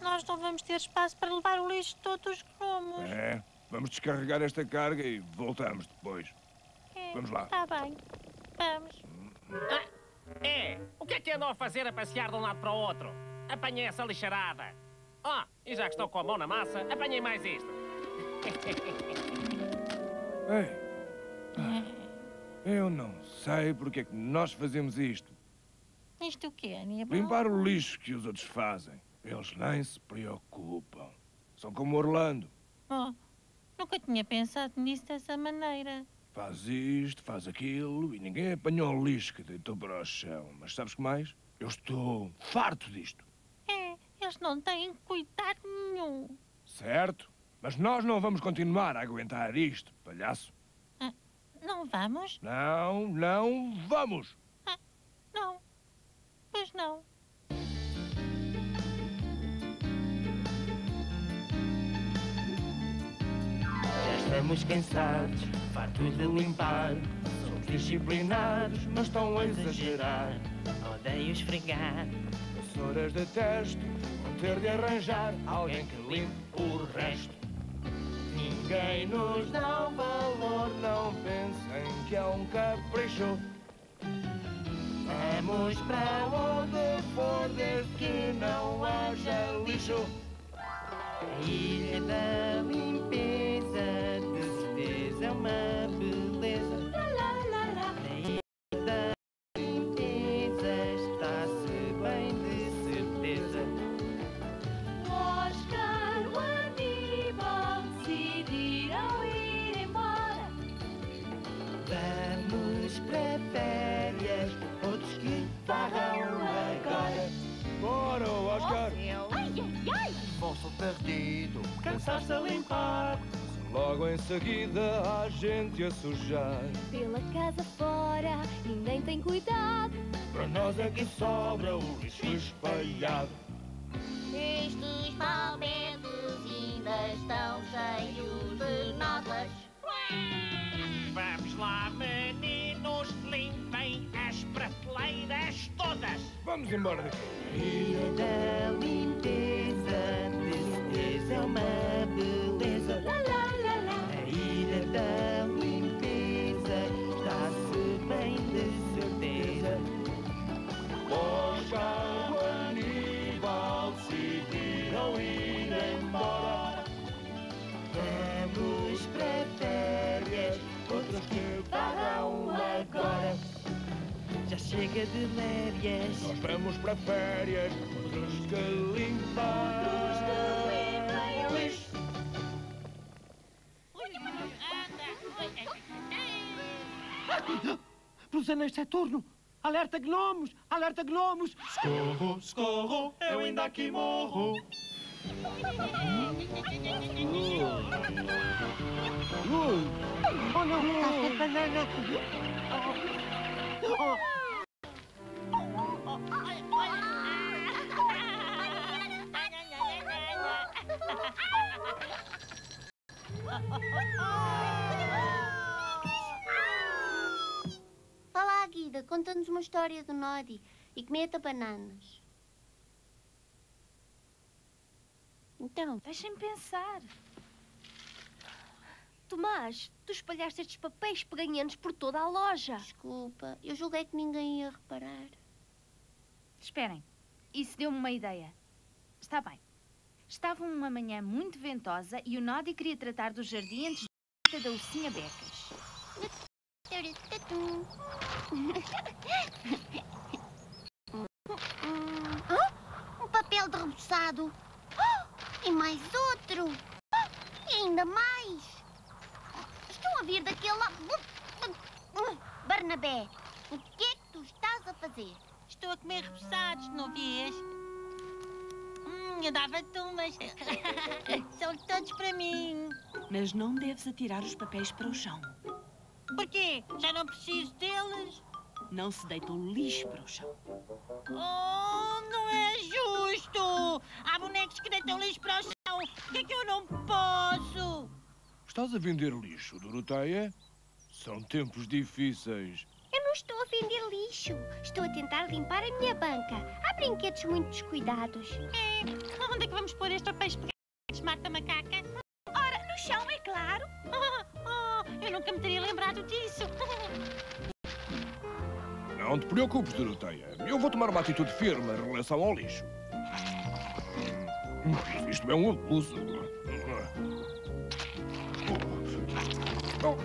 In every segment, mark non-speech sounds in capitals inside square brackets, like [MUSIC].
Nós não vamos ter espaço para levar o lixo de todos os gromos. É, vamos descarregar esta carga e voltamos depois. É, Vamos lá. Está bem. Vamos. Ah, é, o que é que andam a fazer a passear de um lado para o outro? Apanhei essa lixarada. Ah, e já que estou com a mão na massa, apanhei mais isto. [LAUGHS] Ei, eu não sei porque é que nós fazemos isto. Isto o quê, Aníbal? Limpar o lixo que os outros fazem. Eles nem se preocupam. São como Orlando. Oh, nunca tinha pensado nisso dessa maneira. Faz isto, faz aquilo e ninguém apanhou o lixo que deitou para o chão. Mas sabes que mais? Eu estou farto disto. É, eles não têm cuidado nenhum. Certo? Mas nós não vamos continuar a aguentar isto, palhaço. Não vamos? Não, não vamos! Não. Pois não. Estamos cansados, fartos de limpar. Somos disciplinados, mas estão a exagerar. Odeio esfregar. Vassouras detesto, vão ter de arranjar alguém que limpe o resto. Ninguém nos dá valor, não pensem que é um capricho. Vamos para onde for, desde que não haja lixo. A ilha da limpeza, gente a sujar. Pela casa fora, ninguém tem cuidado. Para nós é que sobra o lixo espalhado. Estes palmetos ainda estão cheios de notas. Vamos lá, meninos, limpem as prateleiras todas. Vamos embora daqui. Ilha da limpeza, certeza é uma beleza. Chega de lévias. Nós vamos para férias, outros que limpar. lixo. Pelos anéis de Saturno! Alerta gnomos! Alerta gnomos! Socorro, socorro, eu ainda aqui morro. Oh não! Casca de banana! Oh, Fala história do Nodi e que meta bananas. Então, Deixem-me pensar. Tomás, tu espalhaste estes papéis peganhentos por toda a loja. desculpa, eu julguei que ninguém ia reparar. Esperem, isso deu-me uma ideia. Está bem. Estava uma manhã muito ventosa e o Nodi queria tratar do jardim antes da da ursinha Becas. [LAUGHS] Um papel de rebuçado. Oh, e mais outro. E ainda mais. Estão a vir daquele lado. Barnabé, o que é que tu estás a fazer? Estou a comer repousados, não vês? Hum, eu dava-te umas. [LAUGHS] São todos para mim. Mas não deves atirar os papéis para o chão. Porquê? Já não preciso deles? Não se deita o lixo para o chão. Oh, não é justo! Há bonecos que deitam lixo para o chão. Por que é que eu não posso? Estás a vender lixo, Doroteia? São tempos difíceis. Eu não estou a vender lixo. Estou a tentar limpar a minha banca. Há brinquedos muito descuidados. É, onde é que vamos pôr estes papéis pegados, Marta Macaca? Ora, no chão, é claro. Eu nunca me teria lembrado disso. Não te preocupes, Doroteia. Eu vou tomar uma atitude firme em relação ao lixo. Isto é um abuso. Oh,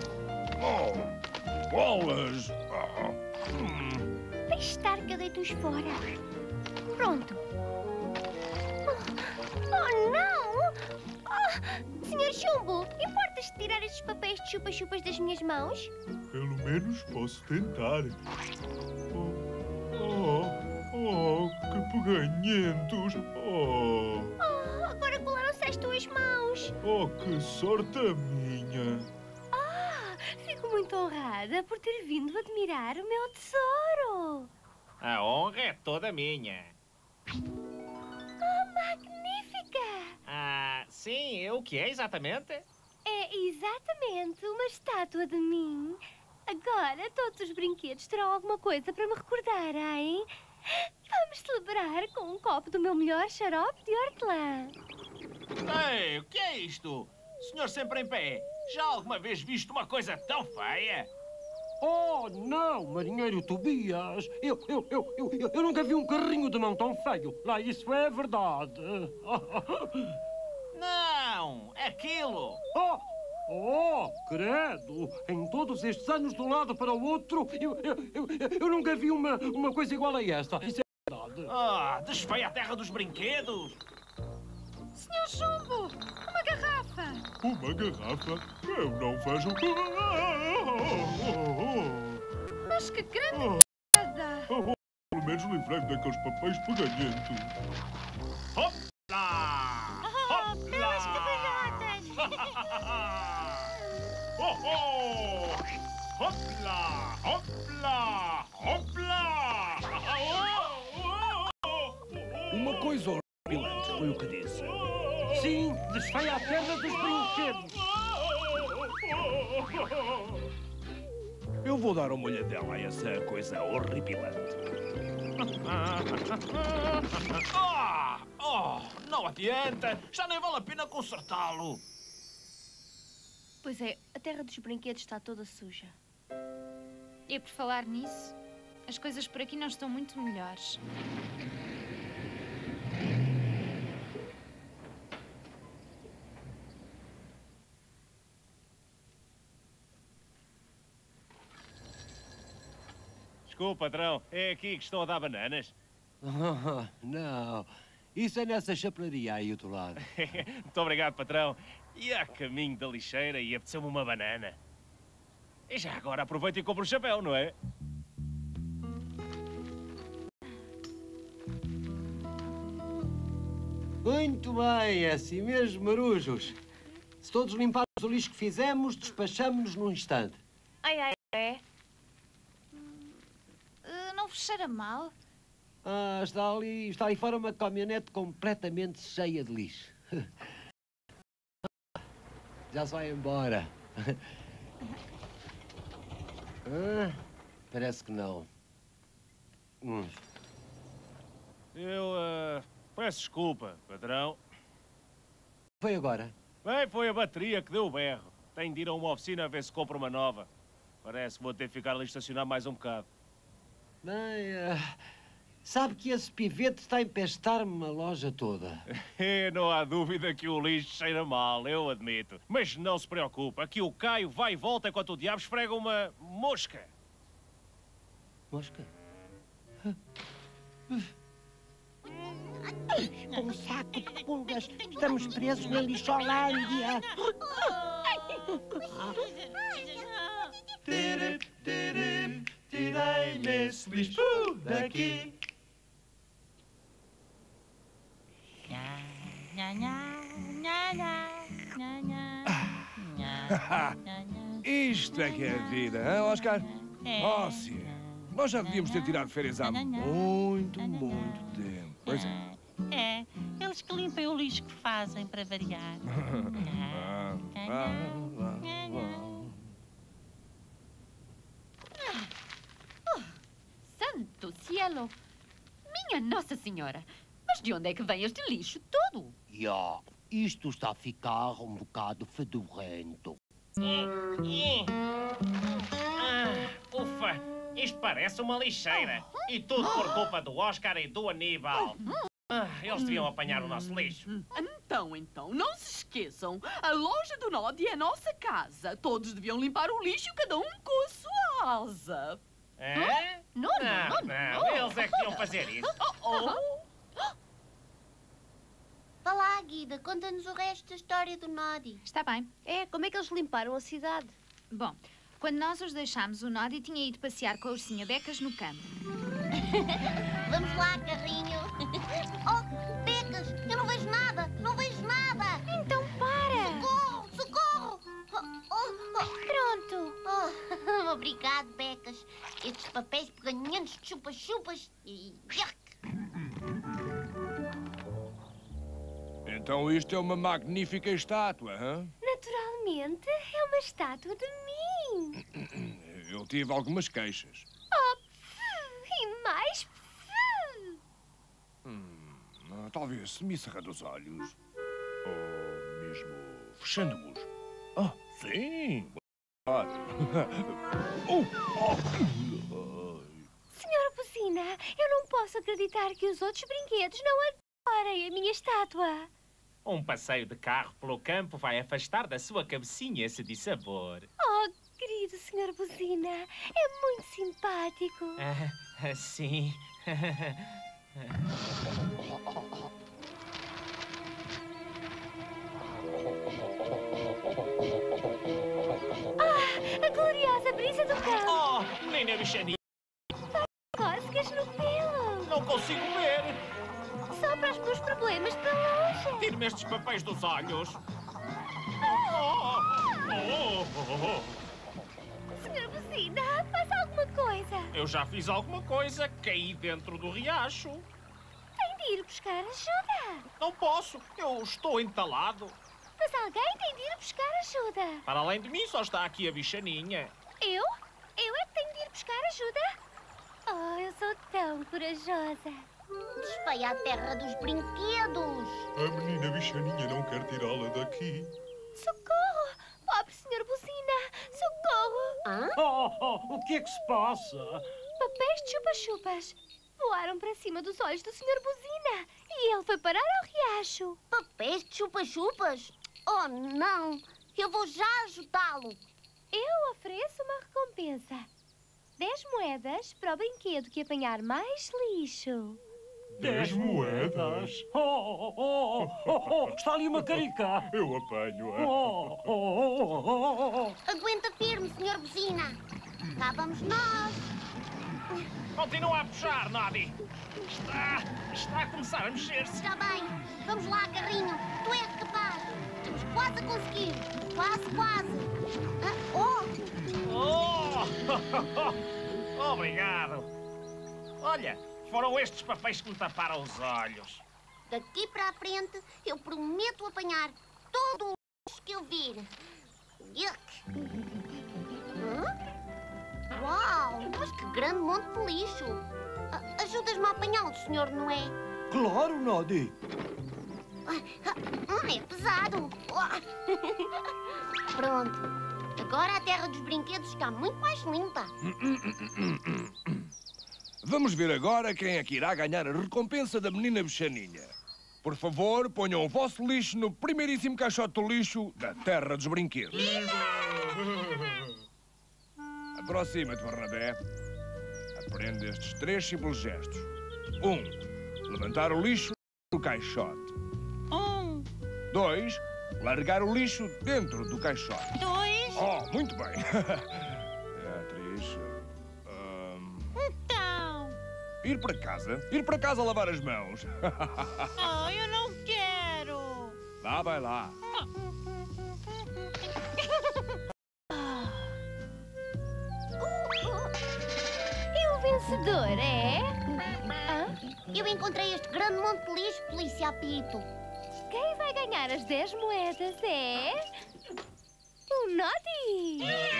oh, bolas! Oh. Deixe estar que eu deito-os fora. Pronto. Oh, oh, não! Senhor Chumbo, importas de tirar estes papéis de chupa-chupas das minhas mãos? Pelo menos posso tentar. Oh, oh, oh que peganhentos! Oh, Oh, agora colaram-se às tuas mãos. oh, que sorte a minha! Ah, fico muito honrada por ter vindo admirar o meu tesouro. A honra é toda minha. Sim, o que é exatamente? É exatamente uma estátua de mim. Agora todos os brinquedos terão alguma coisa para me recordar, hein? Vamos celebrar com um copo do meu melhor xarope de hortelã. Ei, o que é isto? Senhor sempre em pé, já alguma vez visto uma coisa tão feia? Oh, não, marinheiro Tobias. Eu, eu, eu, eu, eu, eu nunca vi um carrinho de mão tão feio. Lá, isso é verdade. [LAUGHS] Não, aquilo. Oh, oh, credo. Em todos estes anos de um lado para o outro, eu, eu, eu, eu nunca vi uma, uma coisa igual a esta. Isso é verdade. Ah, desfeia a terra dos brinquedos. Senhor Chumbo, uma garrafa. Uma garrafa? Eu não vejo. Mas que grande merda. Pelo menos livrei-me daqueles papéis peganhentos. Dar uma olhadela a essa coisa horripilante. [LAUGHS] Ah! Oh, não adianta! Já nem vale a pena consertá-lo! Pois é, a terra dos brinquedos está toda suja. E por falar nisso, as coisas por aqui não estão muito melhores. Desculpa, patrão. É aqui que estão a dar bananas. [LAUGHS] Oh, não. Isso é nessa chapelaria aí, outro lado. [LAUGHS] Muito obrigado, patrão. E a caminho da lixeira e apeteceu-me uma banana. E já agora aproveita e compra o chapéu, não é? Muito bem, é assim mesmo, marujos. Se todos limparmos o lixo que fizemos, despachamos-nos num instante. Ai, ai, é. Não vos cheira mal? Ah, está ali, está ali fora uma caminhonete completamente cheia de lixo. [LAUGHS] Já se vai embora. [LAUGHS] Ah, parece que não. Hum. Eu, uh, peço desculpa, patrão. Foi agora? Bem, foi a bateria que deu o berro. Tenho de ir a uma oficina a ver se compro uma nova. Parece que vou ter que ficar ali estacionar mais um bocado. Bem, ah, sabe que esse pivete está a empestar-me uma loja toda. [LAUGHS] É, não há dúvida que o lixo cheira mal, eu admito. Mas não se preocupe, aqui o Caio vai e volta enquanto o diabo esfrega uma mosca. Mosca? Um saco de pulgas. Estamos presos na lixolândia. Tirei meus bispos daqui. Ah, isto é que é a vida, hein, Oscar? Óssia, oh, nós já devíamos ter tirado férias há muito, muito tempo. Pois é. É, eles que limpem o lixo que fazem, para variar. [LAUGHS] ah, ah, ah, ah. Cielo! Minha Nossa Senhora! Mas de onde é que vem este lixo todo? Já, isto está a ficar um bocado fedorento. Ah, ufa, isto parece uma lixeira. E tudo por culpa do Oscar e do Aníbal. Ah, eles deviam apanhar o nosso lixo. Então, então, não se esqueçam. A loja do Nod é a nossa casa. Todos deviam limpar o lixo, cada um com a sua asa. É? Não, não, não, não. Eles é que deviam fazer isso. Oh, Vá lá, Guida, conta-nos o resto da história do Nodi. Está bem. É, como é que eles limparam a cidade? Bom, quando nós os deixámos, o Nodi tinha ido passear com a ursinha Becas no campo. [LAUGHS] Vamos lá, carrinho. Oh, oh, oh. Pronto. Oh, [LAUGHS] obrigado, Becas. Estes papéis peganhentos de chupa-chupas e... Yuck. Então isto é uma magnífica estátua, hã? Naturalmente, é uma estátua de mim. Eu tive algumas queixas. Oh, e mais. Hum, ah, talvez se me cerrando os olhos. Ou mesmo fechando-os. Ah, sim. [LAUGHS] Oh, oh. Senhora Buzina, eu não posso acreditar que os outros brinquedos não adorem a minha estátua. Um passeio de carro pelo campo vai afastar da sua cabecinha esse dissabor. Oh, querido Senhor Buzina, é muito simpático. Ah, sim. [LAUGHS] gloriosa brisa do campo. Oh, menina bichaninha. Cócegas no pelo. Não consigo ver. Só para os meus problemas de loja. Tire-me estes papéis dos olhos. Oh, oh, oh, oh. Senhor Buzina, faça alguma coisa. Eu já fiz alguma coisa. Caí dentro do riacho. Tem de ir buscar ajuda. Não posso. Eu estou entalado. Mas alguém tem de ir buscar ajuda. Para além de mim, só está aqui a bichaninha. Eu? Eu é que tenho de ir buscar ajuda? Oh, eu sou tão corajosa. Despeia a terra dos brinquedos. A menina bichaninha não quer tirá-la daqui. Socorro! Pobre senhor Buzina! Socorro! Hã? Oh, oh, o que é que se passa? Papéis de chupa-chupas voaram para cima dos olhos do senhor Buzina e ele foi parar ao riacho. Papéis de chupa-chupas? Oh, não! Eu vou já ajudá-lo. Eu ofereço uma recompensa. Dez moedas para o brinquedo que apanhar mais lixo. Dez moedas? Oh, oh, oh, oh, oh, está ali uma carica. Eu apanho-a. Oh, oh, oh, oh, oh. Aguenta firme, senhor Buzina. Cá vamos nós. Continua a puxar, Nodi. Está, está a começar a mexer-se. Está bem. Vamos lá, carrinho. Tu és capaz. Estamos quase a conseguir. Quase, quase. Ah, oh! Oh! [LAUGHS] Obrigado. Olha, foram estes papéis que me taparam os olhos. Daqui para a frente, eu prometo apanhar todo o lixo que eu vir. Yuck! Hã? Uau! Mas que grande monte de lixo! A- Ajudas-me a apanhá-lo, Sr. Noé? Claro, Nodi. Hum, é pesado! [LAUGHS] Pronto. Agora a terra dos brinquedos está muito mais limpa. Vamos ver agora quem é que irá ganhar a recompensa da menina bichaninha. Por favor, ponham o vosso lixo no primeiríssimo caixote do lixo da Terra dos Brinquedos. Aproxima-te, Barnabé. Aprende estes três simples gestos. Um, levantar o lixo no caixote. Um, Dois, largar o lixo dentro do caixote. dois. Oh, muito bem. [LAUGHS] Beatriz. ahm, Então. ir para casa? Ir para casa lavar as mãos. [LAUGHS] Oh, eu não quero. Vá, vai lá. E o vencedor é. Hã? Eu encontrei este grande monte de lixo, polícia apito. Quem vai ganhar as 10 moedas é. O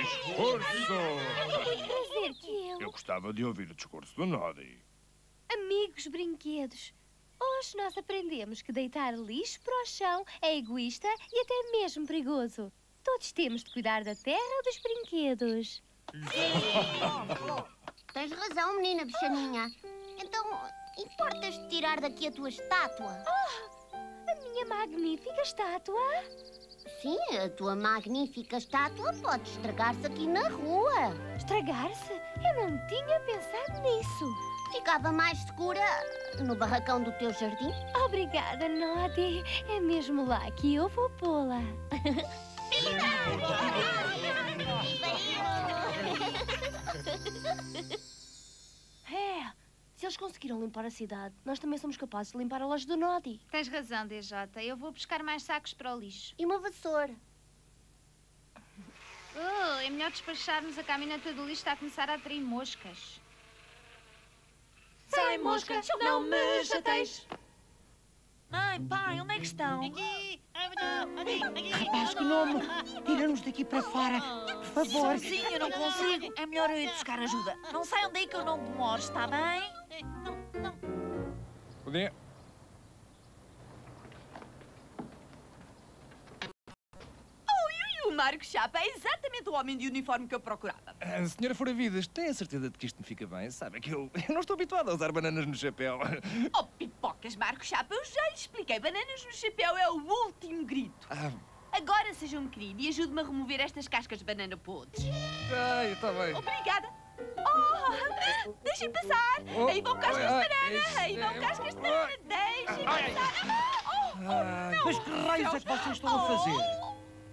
Discurso! Muito prazer que eu. Eu gostava de ouvir o discurso do Nodi. Amigos brinquedos, hoje nós aprendemos que deitar lixo para o chão é egoísta e até mesmo perigoso. Todos temos de cuidar da terra dos brinquedos. Tens razão, menina bichaninha. Então, importas de tirar daqui a tua estátua? Oh, a minha magnífica estátua? Sim, a tua magnífica estátua pode estragar-se aqui na rua. Estragar-se? Eu não tinha pensado nisso. Ficava mais segura no barracão do teu jardim. Obrigada, Nodi. É mesmo lá que eu vou pô-la. [LAUGHS] se eles conseguiram limpar a cidade, nós também somos capazes de limpar a loja do Nodi. Tens razão, DJ. Eu vou buscar mais sacos para o lixo. E uma vassoura. Oh, é melhor despacharmos a caminhoneta do lixo está a começar a atrair moscas. Sai, mosca, não me chateis. Mãe, pai, onde é que estão? Aqui, aqui, aqui. Rapaz, gnomo, tira-nos daqui para fora, por favor. Sozinho eu não consigo. É melhor eu ir buscar ajuda. Não saiam daí que eu não demoro, está bem? Não, não. Bom dia. O Marco Chapa é exatamente o homem de uniforme que eu procurava. Ah, senhora Foravidas, tem a certeza de que isto me fica bem? Sabe que eu, eu não estou habituado a usar bananas no chapéu. [LAUGHS] Oh, pipocas, Marco Chapa, eu já lhe expliquei. Bananas no chapéu é o último grito. Ah, Agora seja-me querido e ajude-me a remover estas cascas de banana podres. ai, está bem. Obrigada. Oh, deixem passar. Oh, Aí vão cascas de ai, banana. Aí vão cascas de banana. Deixem ai, passar. Oh, oh, Ai. não. Mas que raios é que vocês estão a fazer?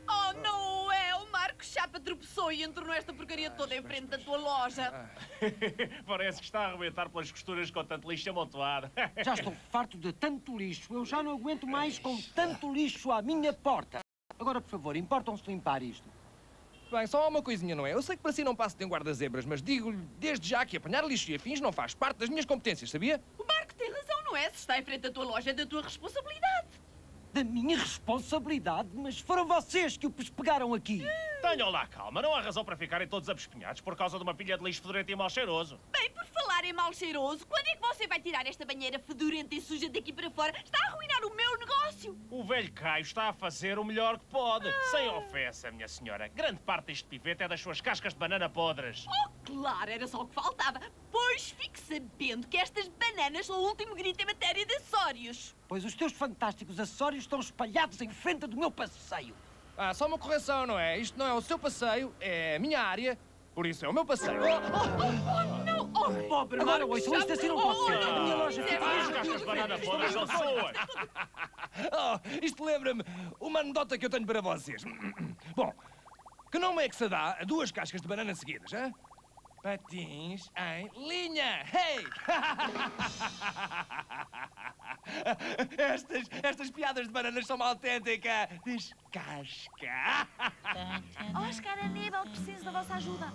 Oh, não é. O Marco Chapa tropeçou e entornou esta porcaria toda em frente da tua loja. [LAUGHS] Parece que está a arrebentar pelas costuras com tanto lixo amontoado. [LAUGHS] Já estou farto de tanto lixo. Eu já não aguento mais com tanto lixo à minha porta. Agora, por favor, importam-se de limpar isto. Bem, só há uma coisinha, não é? Eu sei que para si não passo de um guarda-zebras, mas digo-lhe desde já que apanhar lixo e afins não faz parte das minhas competências, sabia? O Marco tem razão, não é? Se está em frente da tua loja, é da tua responsabilidade. Da minha responsabilidade, mas foram vocês que o pegaram aqui. Tenham lá calma, não há razão para ficarem todos abespinhados por causa de uma pilha de lixo fedorento e mal cheiroso. Bem, por falar em mal cheiroso, quando é que você vai tirar esta banheira fedorenta e suja daqui para fora? Está a arruinar o meu negócio. O velho Caio está a fazer o melhor que pode. Sem ofensa, minha senhora. Grande parte deste pivete é das suas cascas de banana podres. Oh, claro, era só o que faltava. Pois fique sabendo que estas bananas são o último grito em matéria de acessórios. Pois os teus fantásticos acessórios estão espalhados em frente do meu passeio. Ah, só uma correção, não é? Isto não é o seu passeio, é a minha área, por isso é o meu passeio. Oh, não! Oh, pobre Agora, Marco ouçam, isto assim não pode ser. A minha loja fica As mesmo cascas de banana podres são suas. Oh, isto lembra-me uma anedota que eu tenho para vocês. [CLEARS THROAT] Bom, que nome é que se dá a duas cascas de banana seguidas, hã? Patins em linha! Hey! [LAUGHS] Estas, estas piadas de bananas são uma autêntica descasca. [LAUGHS] Oscar Aníbal, preciso da vossa ajuda.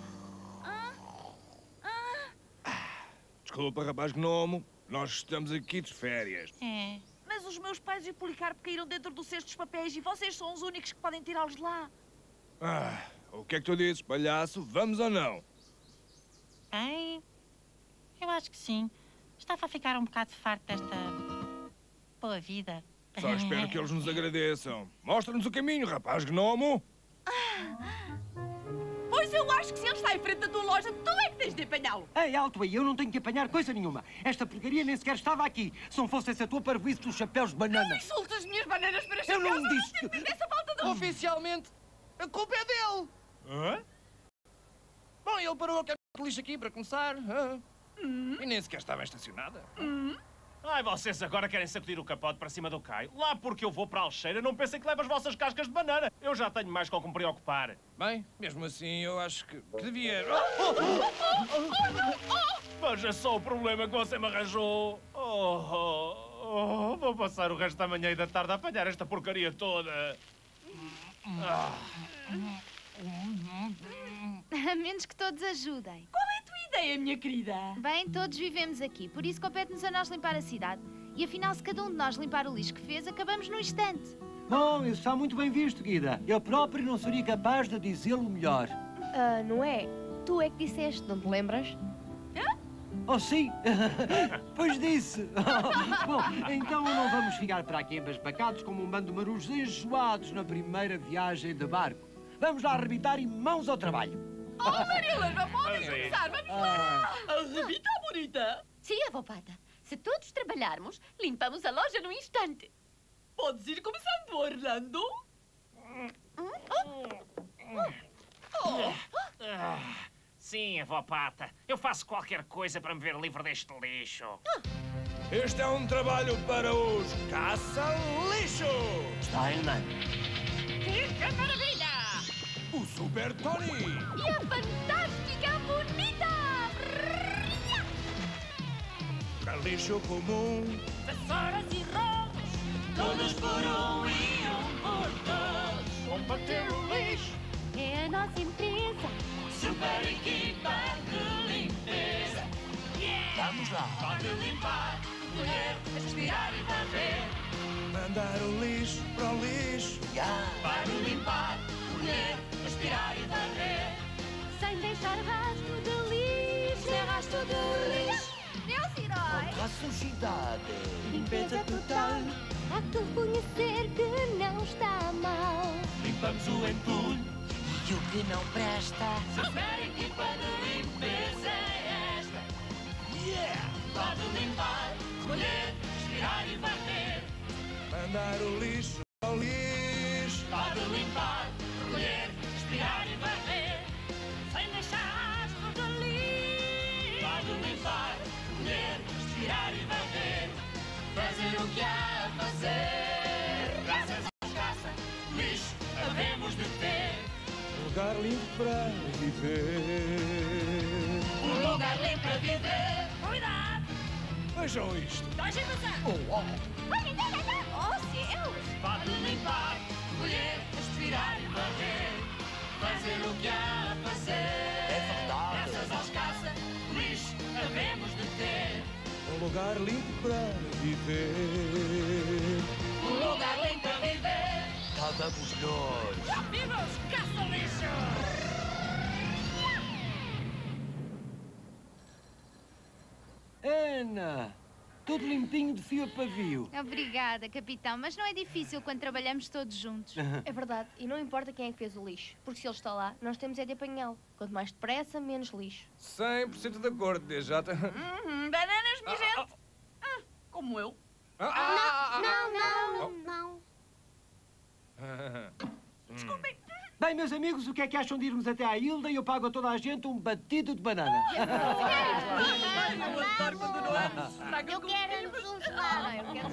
Desculpa, rapaz gnomo. Nós estamos aqui de férias. É. Mas os meus pais e o Policarpo caíram dentro do cesto dos papéis e vocês são os únicos que podem tirá-los de lá. Ah, o que é que tu dizes, palhaço? Vamos ou não? Bem, eu acho que sim. Estava a ficar um bocado farto desta boa vida. Só espero que eles nos [LAUGHS] agradeçam. Mostra-nos o caminho, rapaz gnomo. Eu acho que se ele está em frente da tua loja, tu é que tens de apanhá-lo. Ei, alto aí, eu não tenho que apanhar coisa nenhuma. Esta porcaria nem sequer estava aqui. Se não fosse essa tua parvoíce dos chapéus de banana. Insultas as minhas bananas para Eu chapéus. não disse que... Essa falta de... Oficialmente, a culpa é dele. Hã? Bom, ele parou a caminhonete de lixo aqui para começar. hã? E nem sequer estava estacionada. Ai, vocês agora querem sacudir o capote para cima do Caio? Lá porque eu vou para a Alcheira, não pensem que levo as vossas cascas de banana. Eu já tenho mais com que me preocupar. Bem, mesmo assim, eu acho que que devia... Veja só o problema que você me arranjou. Oh, oh, oh, vou passar o resto da manhã e da tarde a apanhar esta porcaria toda. Ah. A [LAUGHS] menos que todos ajudem. Qual é a tua ideia, minha querida? Bem, todos vivemos aqui, por isso compete-nos a nós limpar a cidade. E afinal, se cada um de nós limpar o lixo que fez, acabamos num instante. Não, isso está muito bem visto, Guida. Eu próprio não seria capaz de dizê-lo melhor. Ah, não é? Tu é que disseste, não te lembras? Oh, sim? [LAUGHS] pois disse. [LAUGHS] Bom, então não vamos ficar para aqui embasbacados como um bando de marujos enjoados na primeira viagem de barco. Vamos lá arrebitar e mãos ao trabalho. Oh, Helena, podem começar, vamos lá! Arrebita, bonita! Sim, avó Pata. Se todos trabalharmos, limpamos a loja num instante. Podes ir começando, Orlando? Ah, sim, avó Pata. Eu faço qualquer coisa para me ver livre deste lixo. Este é um trabalho para os caça-lixo! Está em mano. Que maravilha! O Super Tony! E a fantástica bonita! Para lixo comum, Vassouras e rolos, todos por um e um por todos. Combater o lixo, É a nossa empresa. super equipa de limpeza. Yeah! Vamos lá. Pode limpar, colher, aspirar e varrer. mandar o lixo para o lixo. Pode limpar, colher, aspirar e varrer. Sem deixar rastro de lixo. Sem rastro de lixo. Meus heróis. A sociedade. Limpeza total. Há que reconhecer que não está mal. Limpamos o entulho. E o que não presta? Super equipa de limpeza é esta. Yeah! Pode limpar, colher, aspirar e varrer. Mandar o lixo para o lixo. Pode limpar, Para viver. Um lugar limpo para viver. Cuidado! Vejam isto. Estás a passar? Oh, oh. Oh, céus! Pode limpar, colher, aspirar e varrer. Fazer o que há a fazer. É verdade. Graças aos caça, lixo havemos de ter. Um lugar limpo para viver. Estávamos nós. Viva os caça-lixo! Ana, tudo limpinho de fio a pavio. Obrigada, capitão, mas não é difícil quando trabalhamos todos juntos. É verdade, e não importa quem é que fez o lixo, porque se ele está lá, nós temos é de apanhá-lo. Quanto mais depressa, menos lixo. 100% de acordo, DJ. Hum, bananas, minha gente! Ah, como eu. Ah, Não, não, não. Desculpem. Bem, meus amigos, o que é que acham de irmos até à Hilda e eu pago a toda a gente um batido de banana? Eu quero usar. Eu quero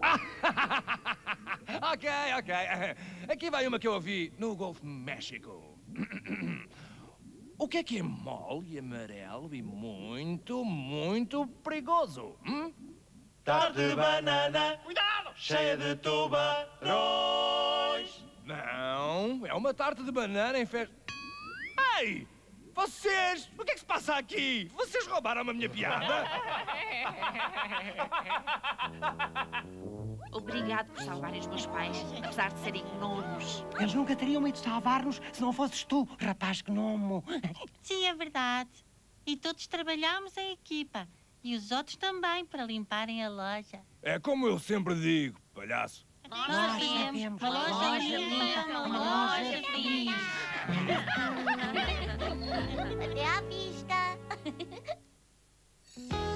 [LAUGHS] ok, ok. Aqui vai uma que eu ouvi no Golfo México. [CLEARS THROAT] O que é que é mole e amarelo e muito, muito perigoso? Hum? Tarde de banana, Cuidado! cheia de tubarões. Não, é uma tarte de banana em festa. Ei! Vocês! O que é que se passa aqui? Vocês roubaram a minha piada? [LAUGHS] Obrigado por salvarem os meus pais, apesar de serem gnomos. Eles nunca teriam ido salvar-nos se não fosses tu, rapaz gnomo. Sim, é verdade. E todos trabalhamos em equipa. E os outros também, para limparem a loja. É como eu sempre digo, palhaço. Nós, sabemos. Uma loja, Loja limpa, limpa, uma loja feliz. Até à vista. [LAUGHS]